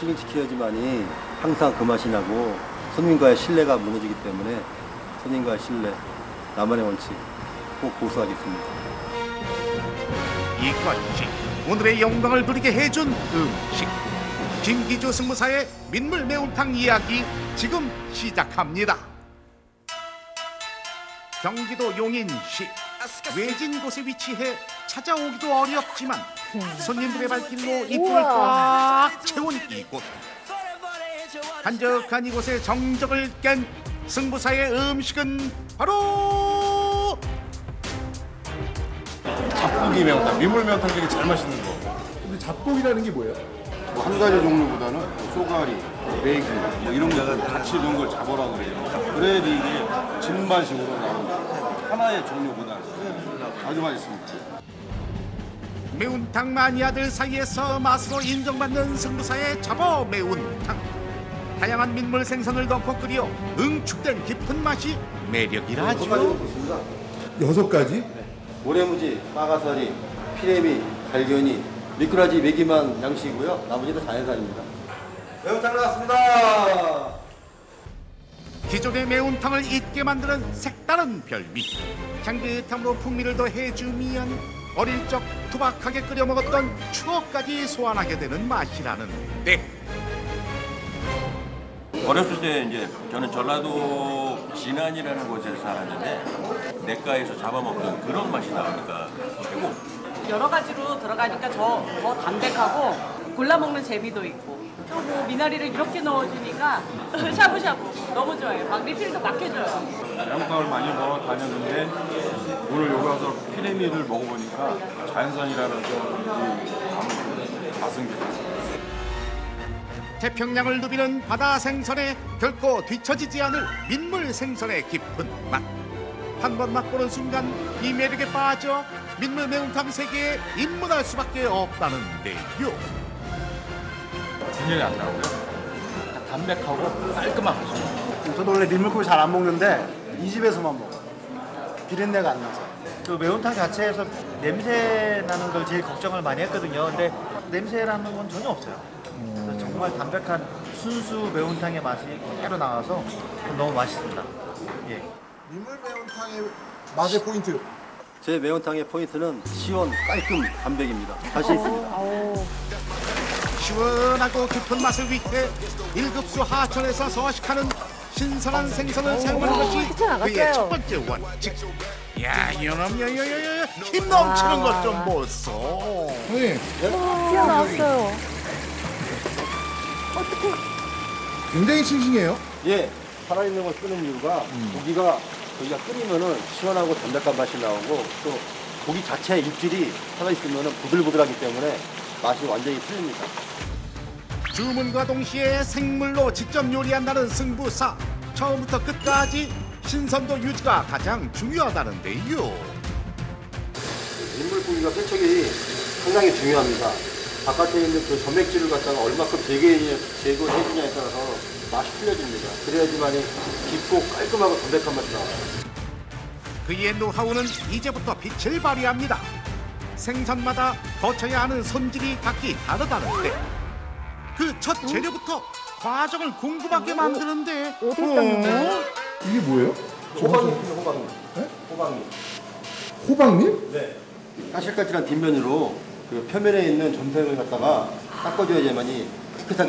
식을 지켜야지만이 항상 그 맛이 나고 손님과의 신뢰가 무너지기 때문에 손님과의 신뢰, 나만의 원칙 꼭 고수하겠습니다. 이것이 오늘의 영광을 누리게 해준 음식. 김기주 승무사의 민물 매운탕 이야기 지금 시작합니다. 경기도 용인시 외진 곳에 위치해 찾아오기도 어렵지만 손님들의 발길로 이쁨을 꽉 채운 이곳. 한적한 이곳에 정적을 깬 승부사의 음식은 바로 잡고기 매운탕, 민물 매운탕 중에 제일 맛있는 거. 근데 잡곡이라는 게 뭐예요? 뭐 한 가지 종류보다는 쏘가리, 메기 뭐 이런 거 같이 넣은 걸 잡으라고 그래요. 그래야지 이게 진맛식으로 나오는 하나의 종류보다 아주 맛있습니다. 매운탕 마니아들 사이에서 맛으로 인정받는 승부사의 잡어 매운탕 다양한 민물 생선을 넣고 끓여 응축된 깊은 맛이 매력이라죠 여섯 가지? 모래무지, 빠가사리, 피레미, 갈견이, 미꾸라지, 메기만 양식이고요. 나머지는 자연산입니다. 매운탕 나왔습니다. 기존의 매운탕을 잊게 만드는 색다른 별미. 향긋함으로 풍미를 더해주면 어릴 적 투박하게 끓여 먹었던 추억까지 소환하게 되는 맛이라는데 어렸을 때 이제 저는 전라도 진안이라는 곳에 살았는데 냇가에서 잡아먹던 그런 맛이 나오니까 최고. 여러 가지로 들어가니까 저 더 담백하고 골라 먹는 재미도 있고 또 뭐 미나리를 이렇게 넣어주니까 샤브샤브 너무 좋아요. 막 리필도 막 해줘요. 매운탕을 많이 먹어 다녔는데 오늘 여기 와서 피레미를 먹어보니까 자연산이라는 좀 맛은 괜찮습니다. 태평양을 누비는 바다 생선에 결코 뒤처지지 않을 민물 생선의 깊은 맛. 한 번 맛보는 순간 이 매력에 빠져 민물 매운탕 세계에 입문할 수밖에 없다는데요. 분열이 안 나고요. 담백하고 깔끔한 맛이에요. 저도 원래 민물고기 잘 안 먹는데 이 집에서만 먹어요. 비린내가 안 나서. 그 매운탕 자체에서 냄새 나는 걸 제일 걱정을 많이 했거든요. 근데 냄새라는 건 전혀 없어요. 그래서 정말 담백한 순수 매운탕의 맛이 그대로 나와서 너무 맛있습니다. 예. 민물 매운탕의 맛의 포인트. 제 매운탕의 포인트는 시원, 깔끔, 담백입니다. 자신 있습니다. 시원하고 깊은 맛을 위해 일급수 하천에서 서식하는 신선한 생선을 사용하는 것이 그의 첫 번째 원칙. 야, 이놈, 여여여여 힘 넘치는 것 좀 보소. 형님, 튀어나왔어요. 어떻게 굉장히 싱싱해요. 예, 살아있는 걸 끄는 이유가 고기가 고기가 끓이면은 시원하고 담백한 맛이 나오고 또 고기 자체의 입질이 살아있으면은 부들부들하기 때문에 맛이 완전히 틀립니다. 주문과 동시에 생물로 직접 요리한다는 승부사. 처음부터 끝까지 신선도 유지가 가장 중요하다는데요. 민물고기가 세척이 상당히 중요합니다. 바깥에 있는 그 점액질을 갖다가 얼마큼 제거해, 제거해주냐에 따라서 맛이 틀려집니다. 그래야지만이 깊고 깔끔하고 담백한 맛이 나와요. 그의 노하우는 이제부터 빛을 발휘합니다. 생선마다 거쳐야 하는 손질이 각기 다르다는데 그 첫 재료부터 과정을 궁금하게 만드는데 어디 있다는데? 이게 뭐예요? 호박잎입니다, 호박잎. 네? 호박잎. 호박잎? 네. 까실까실한 뒷면으로 그 표면에 있는 점생을 갖다가 닦아줘야지만이 깨끗하게